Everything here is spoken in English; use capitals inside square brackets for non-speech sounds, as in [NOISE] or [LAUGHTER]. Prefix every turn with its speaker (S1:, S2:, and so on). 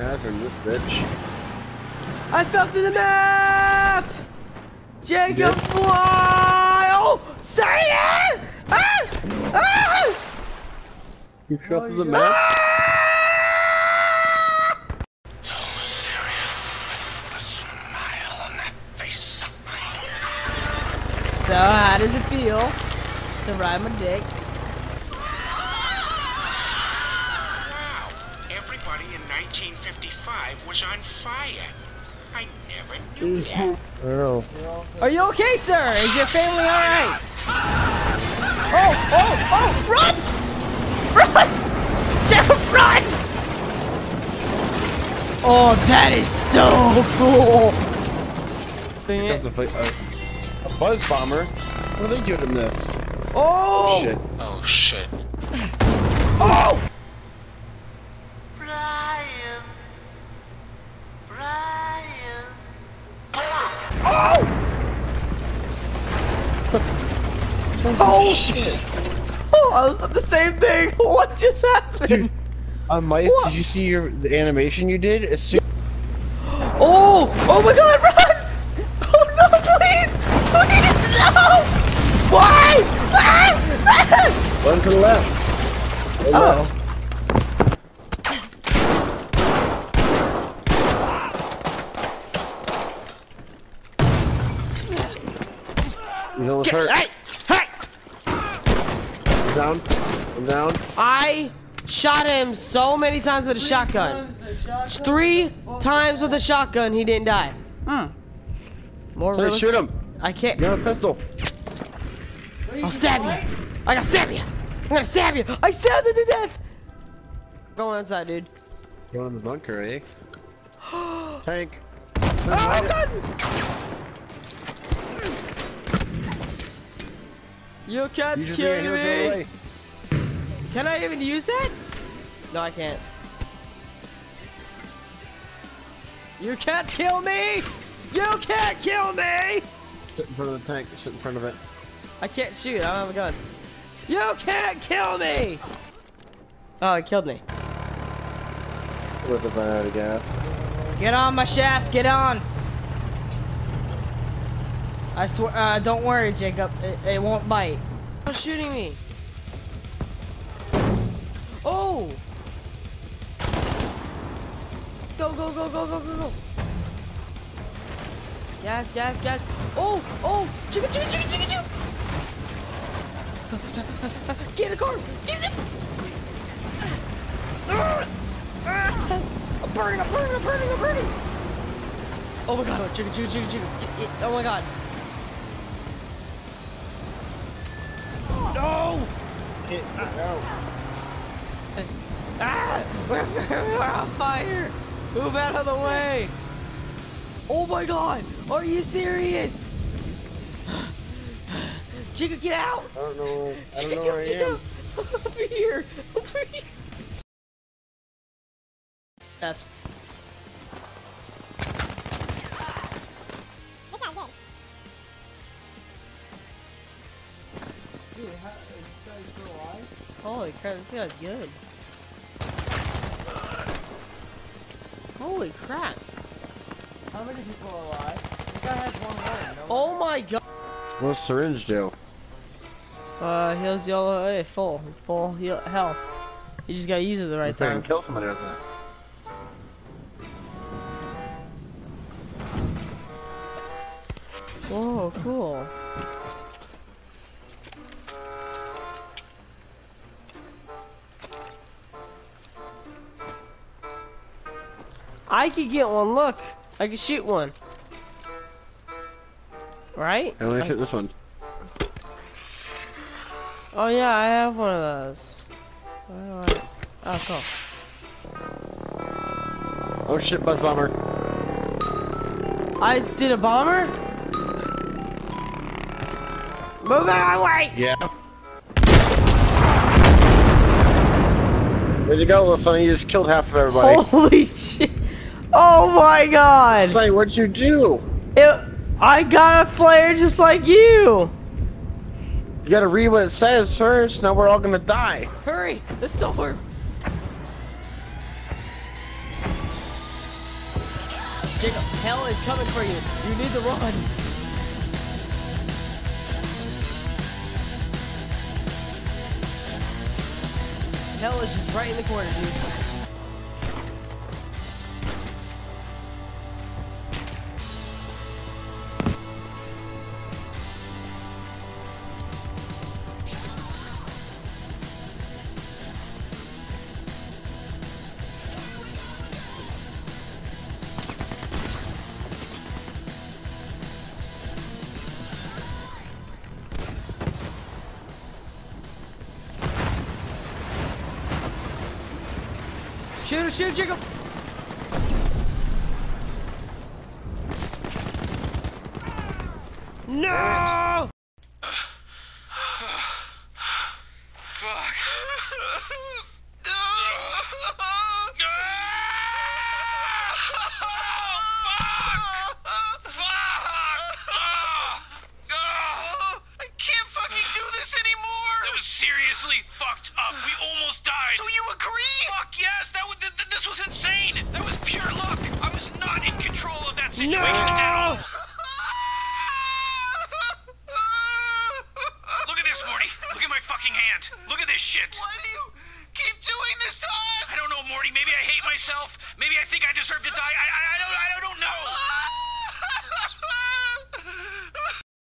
S1: Hazard this bitch.
S2: I fell through the map! Jacob, why? Oh, say it! Ah! Ah!
S1: You fell through the map?
S3: So serious with a smile on that face.
S2: So, how does it feel to ride my dick?
S3: Wow, everybody in 1955 was on fire. I never knew mm-hmm. that.
S1: I.
S2: Are you okay, sir? Is your family alright? Oh, oh, oh, run! Run! Jacob, run! Oh, that is so cool!
S1: Here comes a, fi- a, a buzz bomber. What are they doing in this?
S2: Oh!
S1: Shit.
S3: Oh shit.
S2: Oh! I was at the same thing. [LAUGHS] What just happened?
S1: Dude, on my,
S2: What?
S1: did you see your the animation you did? As soon [GASPS]
S2: Oh! Oh my God! Run! [LAUGHS] Oh no! Please! Please no! Why? Ah! Ah!
S1: run to the left. The
S2: Oh.
S1: left. He's almost hurt.
S2: Hey! Hey!
S1: I'm down. I'm down.
S2: I shot him so many times with a shotgun. Three times with a shotgun, he didn't die. Hmm. More
S1: So
S2: realistic-
S1: shoot him.
S2: I can't.
S1: You have a pistol.
S2: I'll stab you. I gotta stab you. I'm gonna stab you. I stabbed him to death. Go inside, dude.
S1: Go in the bunker, eh? [GASPS] Tank.
S2: Oh God! You can't kill me. Can I even use that? No, I can't. You can't kill me! You can't kill me!
S1: Sit in front of the tank. Sit in front of it.
S2: I can't shoot, I don't have a gun. You can't kill me! Oh, it killed me.
S1: With a van out of gas.
S2: Get on my shaft, get on! I swear, uh, don't worry, Jacob. It, it won't bite. Stop shooting me. Oh! Go, go, go, go, go, go, go. Gas, gas, gas. Oh, oh! Chicka, chicka, chicka, chicka, chicka! [LAUGHS] Get in the car! Get in the... I'm burning, I'm burning, I'm burning, I'm burning! Oh my god, oh, chicka, chicka, chicka, chicka. Oh my god. Ah! We're, [LAUGHS] we're on fire! Move out of the way! Oh my god! Are you serious? [GASPS] Chica, get out!
S1: I don't know. I don't
S2: Chica,
S1: know where I am.
S2: out! [LAUGHS] Over here! Over here! Steps. Holy crap, this guy's good. Holy crap.
S4: How many people are alive? This guy has one leg. No
S2: Oh my god.
S1: What's syringe do?
S2: Uh, heals yellow, hey, full, full heal, health. You just gotta use it the right
S1: If I can
S2: time.
S1: kill somebody with it.
S2: Whoa, cool. I could get one, look. I could shoot one. Right?
S1: I only hit this one.
S2: Oh yeah, I have one of those. Where do I- Oh, cool.
S1: Oh shit, buzz bomber.
S2: I did a bomber? Move out of my way!
S1: Yeah. Way to go, little Sonny. You just killed half of everybody.
S2: Holy [LAUGHS] shit! Oh my god!
S1: Sonny, what'd you do?
S2: It, I got a flare just like you!
S1: You gotta read what it says first. Now we're all gonna die.
S2: Hurry! The storm! Jacob, hell is coming for you. You need to run. Hell is just right in the corner, dude. Shoot it, shoot it, Jacob! No!
S3: Fuck. I can't fucking do this anymore.
S5: That was seriously fucked up. We almost died.
S3: So you agree?
S5: Fuck yes, that was th- th- this was insane. That was pure luck. I was not in control of that situation at all. Look at this, Morty. Look at my fucking hand. Look at this shit.
S3: Why do you keep doing this to us?
S5: I don't know, Morty. Maybe I hate myself. Maybe I think I deserve to die. I I, I don't I don't know. [LAUGHS]